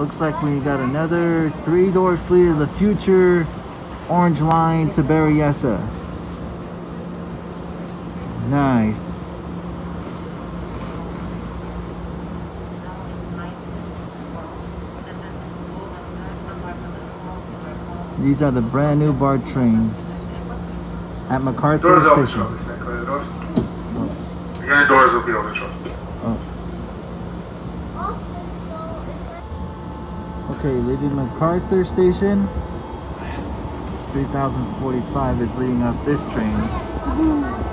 Looks like we got another three-door fleet of the future orange line to Berryessa. Nice. These are the brand new BART trains at MacArthur the Station. truck, is that clear doors? Will be on the truck. Oh. Okay, leaving MacArthur Station. 3045 is leading up this train.